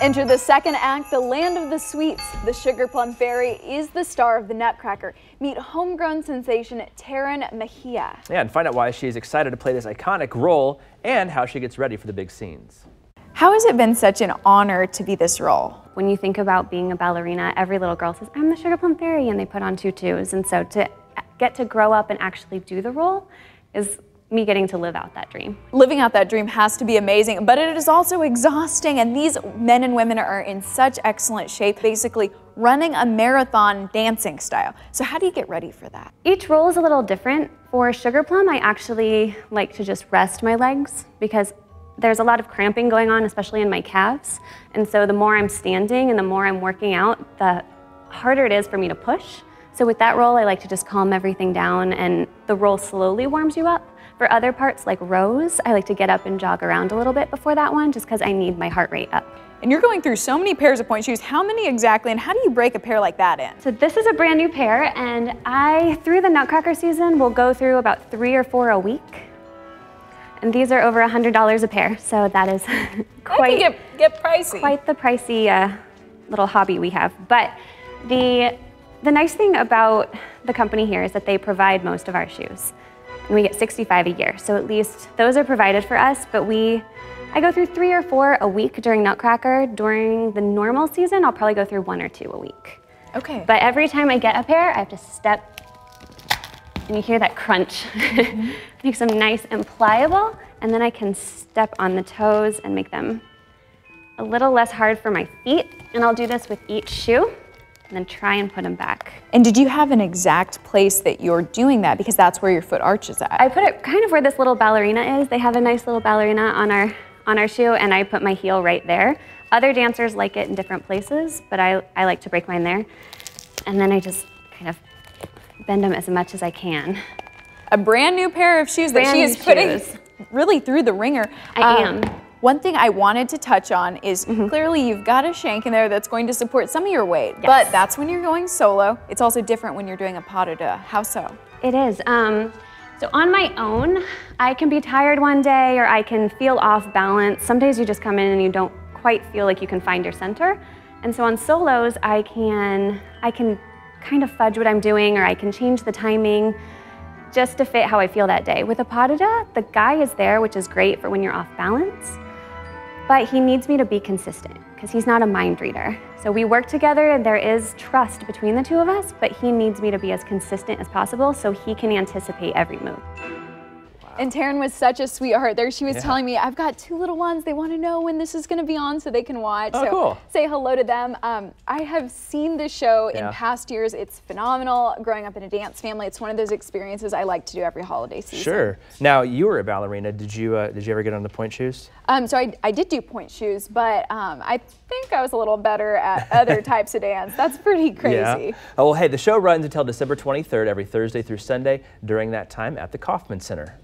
Enter the second act, the land of the sweets. The Sugar Plum Fairy is the star of the Nutcracker. Meet homegrown sensation Taryn Mejia. Yeah, and find out why she's excited to play this iconic role and how she gets ready for the big scenes. How has it been such an honor to be this role? When you think about being a ballerina, every little girl says, I'm the Sugar Plum Fairy, and they put on tutus. And so to get to grow up and actually do the role is me getting to live out that dream. Living out that dream has to be amazing, but it is also exhausting. And these men and women are in such excellent shape, basically running a marathon dancing style. So how do you get ready for that? Each role is a little different. For Sugar Plum, I actually like to just rest my legs because there's a lot of cramping going on, especially in my calves. And so the more I'm standing and the more I'm working out, the harder it is for me to push. So with that role, I like to just calm everything down and the role slowly warms you up. For other parts like Rose, I like to get up and jog around a little bit before that one just because I need my heart rate up. And you're going through so many pairs of pointe shoes. How many exactly and how do you break a pair like that in? So this is a brand new pair and I, through the Nutcracker season, will go through about three or four a week. And these are over $100 a pair, so that is quite, get, get pricey. quite the pricey uh, little hobby we have. But the, the nice thing about the company here is that they provide most of our shoes and we get 65 a year. So at least those are provided for us, but we, I go through three or four a week during Nutcracker. During the normal season, I'll probably go through one or two a week. Okay. But every time I get a pair, I have to step and you hear that crunch. Mm -hmm. Makes them nice and pliable, and then I can step on the toes and make them a little less hard for my feet. And I'll do this with each shoe and then try and put them back. And did you have an exact place that you're doing that? Because that's where your foot arch is at. I put it kind of where this little ballerina is. They have a nice little ballerina on our, on our shoe and I put my heel right there. Other dancers like it in different places, but I, I like to break mine there. And then I just kind of bend them as much as I can. A brand new pair of shoes brand that she is putting shoes. really through the wringer. I um, am. One thing I wanted to touch on is mm -hmm. clearly you've got a shank in there that's going to support some of your weight, yes. but that's when you're going solo. It's also different when you're doing a pas de deux. How so? It is. Um, so on my own, I can be tired one day or I can feel off balance. Some days you just come in and you don't quite feel like you can find your center. And so on solos, I can, I can kind of fudge what I'm doing or I can change the timing just to fit how I feel that day. With a pas de deux, the guy is there, which is great for when you're off balance. But he needs me to be consistent because he's not a mind reader. So we work together and there is trust between the two of us, but he needs me to be as consistent as possible so he can anticipate every move. And Taryn was such a sweetheart there. She was yeah. telling me, I've got two little ones. They want to know when this is going to be on so they can watch. Oh, so cool. say hello to them. Um, I have seen the show yeah. in past years. It's phenomenal. Growing up in a dance family, it's one of those experiences I like to do every holiday season. Sure. Now, you were a ballerina. Did you, uh, did you ever get on the pointe shoes? Um, so I, I did do pointe shoes, but um, I think I was a little better at other types of dance. That's pretty crazy. Yeah. Oh, well, hey, the show runs until December 23rd every Thursday through Sunday during that time at the Kauffman Center.